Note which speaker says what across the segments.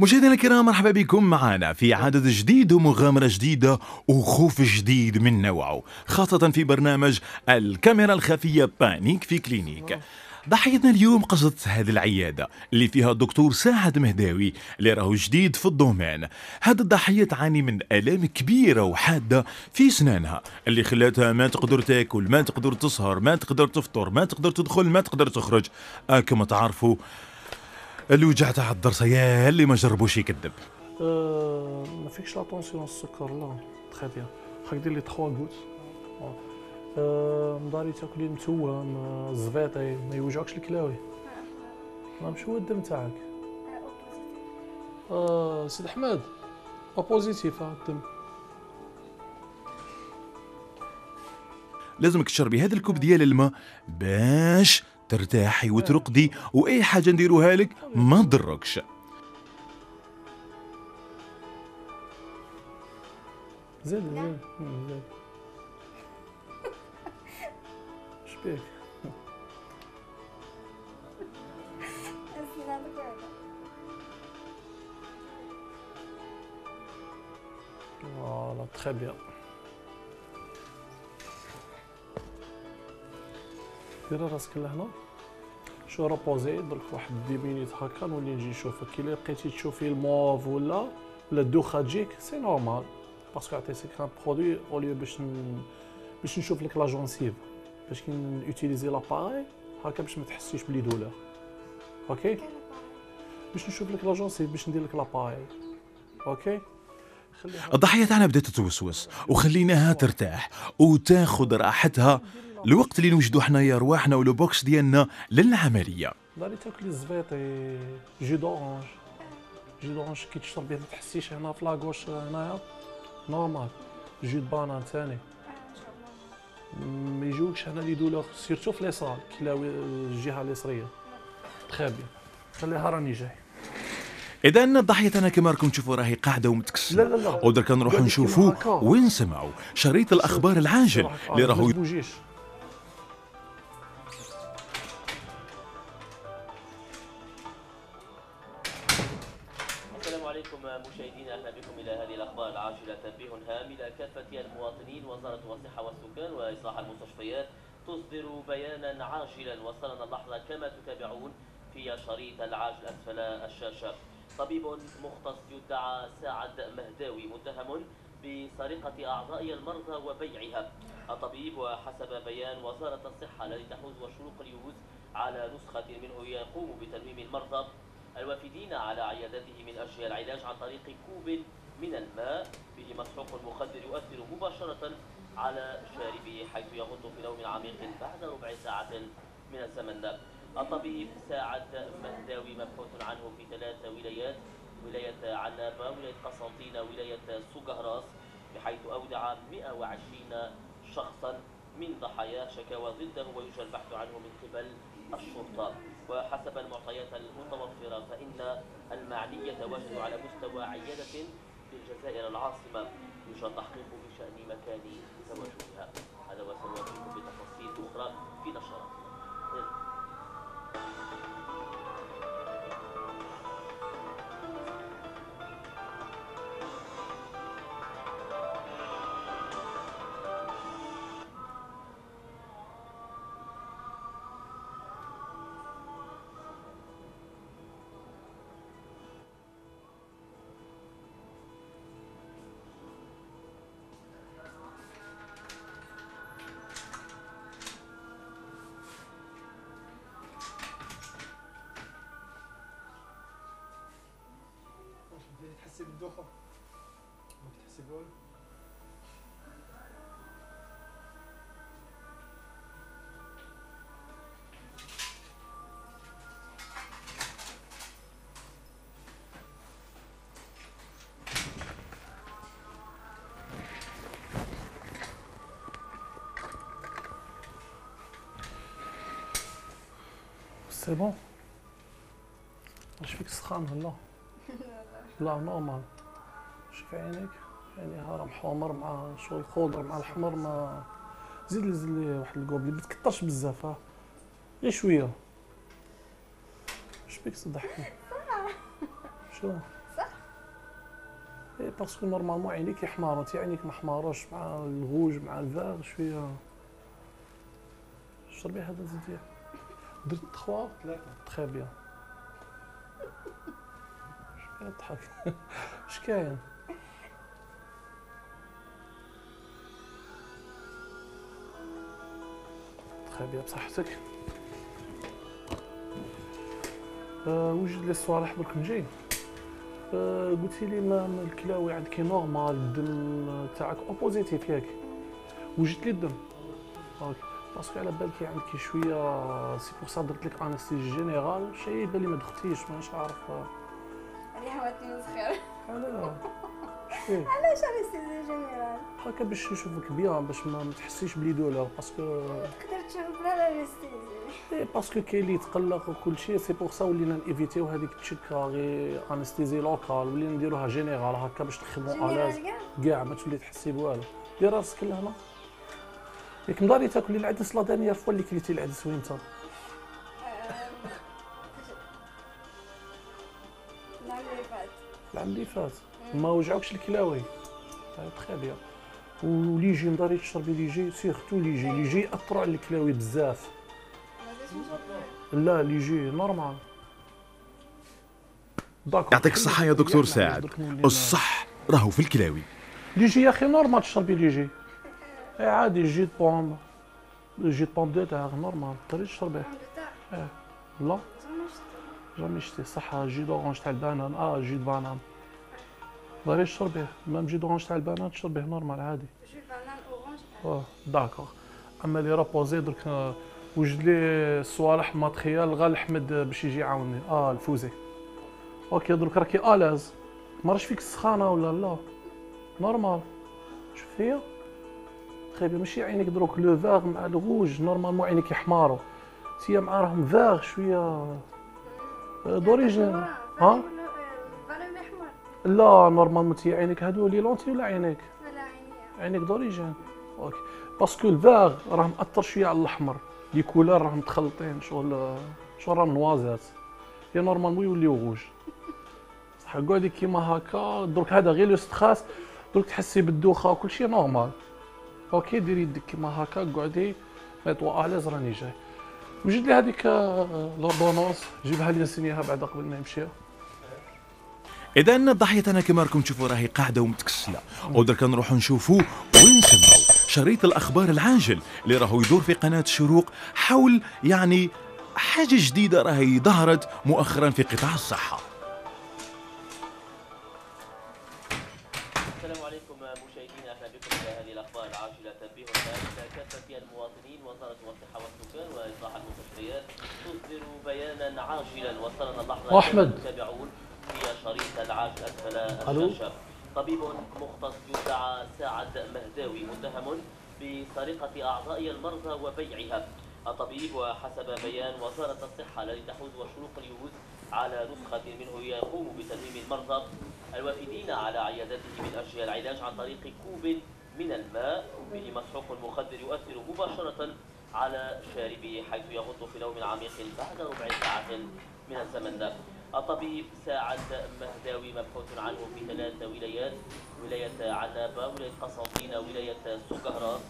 Speaker 1: مشاهدينا الكرام مرحبا بكم معنا في عدد جديد ومغامرة جديدة وخوف جديد من نوعه خاصة في برنامج الكاميرا الخفية panique في clinique ضحيتنا اليوم قصة هذه العيادة اللي فيها الدكتور ساعد مهداوي اللي راهو جديد في ال domaine. هذه الضحية تعاني من آلام كبيرة وحادة في سنانها اللي خلاتها ما تقدر تاكل ما تقدر تسهر ما تقدر تفطر ما تقدر تدخل ما تقدر تخرج. آه كما تعرفوا الوجع تاع الضرسة يا اللي ما جربوش يكذب.
Speaker 2: أه ما فيكش لاتونسيون السكر لا. تخي بيان خاك دير لي 3 غوت أه مداري تاكلي متوم آه، الزفيطي ما يوجعكش الكلاوي. نعم شو هو الدم تاعك. أه سيد أحمد بوزيتيف الدم.
Speaker 1: لازمك تشربي هذا الكوب ديال الماء باش ترتاحي وترقدي وأي حاجة نديروها لك ما تضركش.
Speaker 2: زيد زيد مم، زيد شبيك voilà très bien ديري راسك لهنا. شو reposer درك واحد dix minutes هكا نولي نجي نشوفك كي لقيتي تشوفي الموف ولا ولا الدوخة تجيك c'est normal. parce que عطيتك un produit اوليو باش ن... باش نشوف لك la gencive باش كي ن utiliser l'appareil هكا باش ما تحسيش ب les douleurs OK باش نشوف لك لا جونسيف باش ندير لك لاباراي أوكي
Speaker 1: الضحية تاعنا بدات تتوسوس وخليناها ترتاح وتاخذ راحتها. الوقت اللي نوجدوا حنايا رواحنا ولو بوكس ديالنا للعملية.
Speaker 2: داري تاكلي الزبيطي جي دورانج. جي دورانج كي تشربيه ما تحسيش هنا في لاكوش هنايا نورمال. جي دو بانان ثاني ما يجوكش هنا لي دولور سيرتو في اليسار كلاوي الجهه اليسريه تخي بيان. خليها راني جاي.
Speaker 1: إذا الضحيه تاعنا كما راكم تشوفوا راهي قاعدة ومتكسله
Speaker 2: لا لا لا.
Speaker 1: ودركا نروحوا نشوفوا
Speaker 2: كيما هكا.
Speaker 1: ونسمعوا شريط الأخبار العاجل اللي راهو
Speaker 3: عليكم مشاهدينا أهلا بكم إلى هذه الأخبار العاجله تنبيه هام إلى كافه المواطنين وزارة الصحه والسكان وإصلاح المستشفيات تصدر بيانا عاجلا. وصلنا اللحظة كما تتابعون في شريط العاجل. أسفل الشاشة. طبيب مختص يدعى ساعد مهداوي متهم بسرقة أعضاء المرضى وبيعها. الطبيب وحسب بيان وزارة الصحة الذي تحوز وشروق اليوز على نسخة منه يقوم بتنويم المرضى. الوافدين على عيادته من أجل العلاج عن طريق كوب من الماء. به مسحوق مخدر يؤثر مباشرة على شاربه حيث يغط في نوم عميق بعد ربع ساعة من الزمن. الطبيب ساعد مهداوي مبحوث عنه في ثلاث ولايات ولاية عنابة ولاية قسنطينة ولاية سوغهراس بحيث أودع 120 شخصا. من ضحاياه شكاوى ضده ويجرى البحث عنه من قبل الشرطة. وحسب المعطيات المتوفرة فإن المعني يتواجد على مستوى عيادة في الجزائر العاصمة يجرى التحقيق بشأن مكان تواجدها هذا وسنوافيكم بتفاصيل أخرى في نشرات
Speaker 4: تحسي بالدوخة ما تحسي بوالو
Speaker 2: سي بون واش فيك سخان هلا لا نورمال شوف عينيك. يعني ها راه محمر مع شوية خضر مع الحمر ما زيد لي زيد لي واحد الكوب اللي ما تكترش بزاف ها. غير شوية. اش بيك تضحكي شو؟ إيه باسكو نورمالمون عينيك يحمروا. انت عينيك ما حماروش مع الغوج مع الفاغ شوية. شربي هذا زيدي درت تخوا؟
Speaker 4: ثلاثة.
Speaker 2: تخي بيان. شكاين تضحك شكاين تخي بيان بصحتك أه وجد لي الصوالح درك نجي أه قلتي لي ما الكلاوي عندك نورمال الدم تاعك اوبوزيتيف ياك وجدت لي الدم OK parce que على بالك عندك شوية c'est pour ça درت لك anesthésie générale شي يبان لي ما دختيش مانيش عارف علاه شفيه
Speaker 5: علاش anesthésie générale
Speaker 2: هكا باش نشوفك bien باش ما تحسيش ب les douleurs parce que
Speaker 5: تقدر تشوف بلا anesthésie
Speaker 2: إيه parce que كاين اللي يتقلق وكل شيء c'est pour ça ولينا ن éviter هذيك تشكا غير anesthésie locale ولينا نديروها générale هكا باش تخدموا à
Speaker 5: l'aise كاع
Speaker 2: ما تولي تحسي بوالو دير راسك لهنا ياك مداري تاكل العدس la dernière fois اللي كليتي العدس وين
Speaker 5: العام اللي فات.
Speaker 2: ما وجعوكش الكلاوي. très bien. و les jus مداري تشربي les jus surtout les jus. les jus ياثروا على الكلاوي بزاف. لا les jus normal.
Speaker 1: يعطيك الصحة يا دكتور سعد. الصح راهو في الكلاوي.
Speaker 2: ليجي يا أخي نورمال تشربي ليجي. اي عادي جي بوم. جي بوم دو تاع نورمال. تقدري تشربيه.
Speaker 5: بتاع
Speaker 2: لا.
Speaker 5: زعما شتي
Speaker 2: جامي شتي صح جي دورانج تاع البنان. آه جي دو بانان تقدري تشربيه. ميم جي دورانج تاع البنان تشربيه نورمال عادي.
Speaker 5: جو بانان أورانج.
Speaker 2: آه داكور. أما لي رابوزي درك وجد لي صوالح ماتريال غا احمد باش يجي يعاوني آه الفوزي. أوكي درك راكي آلاز. ما راش فيك السخانة ولا لا؟ نورمال. شوف فيا خايبه ماشي عينيك دروك لو فاغ مع الغوج. نورمالمون عينيك يحماروا تيا مع راهم فاغ شوية. دوريجين ها؟ لا نورمالمون تيا عينيك هادو لي لونتي ولا عينيك؟
Speaker 5: لا عينيا
Speaker 2: عينيك دوريجين أوكي. باسكو الفاغ راه مأثر شوية على الأحمر. لي كولار راهم متخلطين شغل شغل راهم nuancés يا normalement يوليو غوج. صح قعدي كيما هكا درك هذا غير le stress درك تحسي بالدوخة وكل شيء normal. OK ديري يدك كيما هكا قعدي mets-toi à l'aise راني جاي. وجد لي هذيك آه، l'ordonnance جيبها لي نسينيها بعد قبل ما نمشي
Speaker 1: إذا ضحيتنا كما راكم تشوفوا راهي قاعدة ومتكسلة. ودرك نروحوا نشوفوا ونسمعوا شريط الأخبار العاجل اللي راهو يدور في قناة الشروق حول يعني حاجة جديدة راهي ظهرت مؤخرا في قطاع الصحة.
Speaker 3: السلام عليكم مشاهدينا أهلا بكم إلى هذه الأخبار العاجله تنبيه إلى كافة المواطنين وزارة الصحه والسكان وإصلاح المستشفيات تصدر بيانا عاجلا وصلنا اللحظه
Speaker 2: أحمد.
Speaker 3: كما تتابعون في شريط العاجل اسفل. الشاشه طبيب مختص يدعى ساعد مهداوي متهم بسرقة أعضاء المرضى وبيعها الطبيب وحسب بيان وزارة الصحة الذي تحوز الشروق نيوز على نسخة منه يقوم بتنويم المرضى الوافدين على عيادته من أجل العلاج عن طريق كوب من الماء. به مسحوق مخدر يؤثر مباشرة على شاربه حيث يغط في نوم عميق بعد ربع ساعة من الزمن. الطبيب سعد مهداوي مبحوث عنه في ثلاث ولايات ولاية عنابة ولاية قسنطينة ولاية سكهرى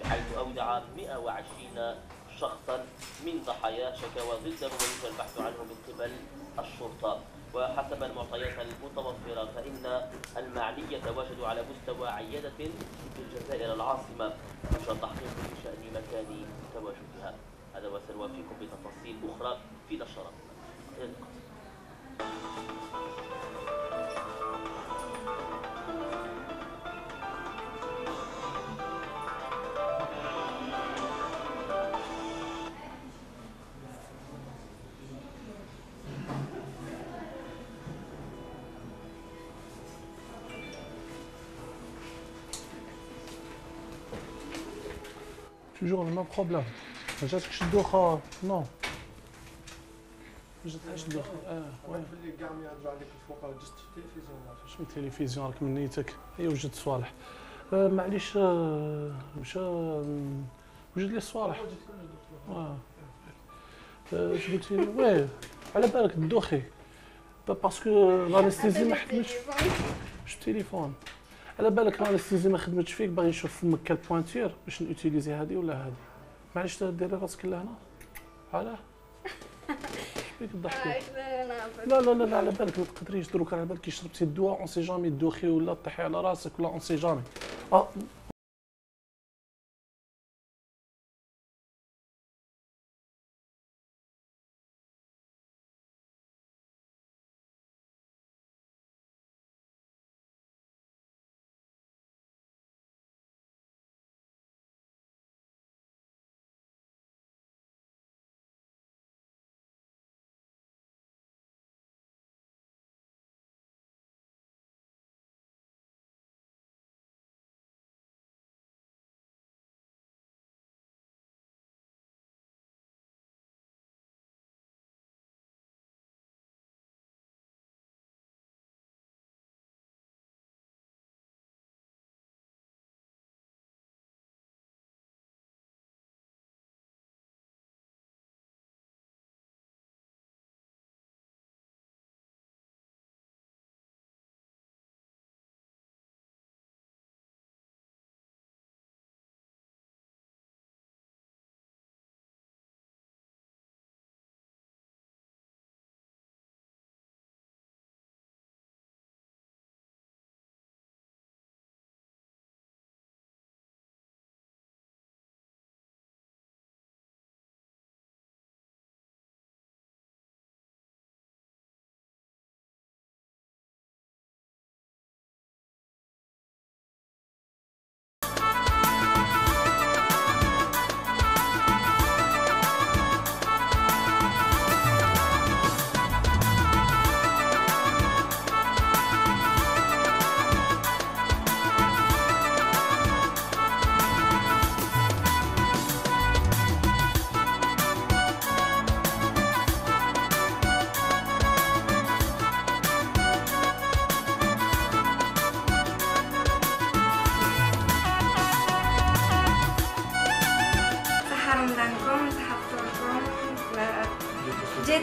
Speaker 3: بحيث أودع 120 شخصا من ضحاياه شكاوى ضده ويرجى البحث عنه من قبل الشرطة. وحسب المعطيات المتوفرة فإن المعني يتواجد على مستوى عيادة في الجزائر العاصمة يرجى التحقيق بشأن مكان تواجدها هذا وسنوافيكم بتفاصيل أخرى في نشرة. اللقاء
Speaker 2: توجور الميم بروبليم ما جاتكش الدوخه نو ما جاتكش الدوخه آه وين
Speaker 4: اللي كاع ما يهضروا عليك الفوق جست في التلفزيون.
Speaker 2: شنو التلفزيون راك من نيتك هي وجد صوالح آه معليش آه آه، وجد لي صوالح. آه اش قلتي لي وي على بالك الدوخي با- باسكو الانستيزي ما حكمتش مش تليفون على بالك نهار السيزي ما خدمتش فيك باغي نشوف فمك كال بوانتير باش نوتيليزي هادي ولا هادي. معليش ديري راسك لهنا. علاه شبيك تضحكي. لا لا لا لا على بالك ما تقدريش دروك على بالك كي شربتي الدواء اون سي جامي تدوخي ولا طيحي على راسك ولا اون سي جامي
Speaker 5: آه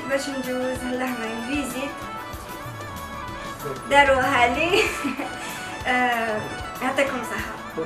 Speaker 5: باش نجوز هما فيزيت داروها لي. آه، يعطيكم صحة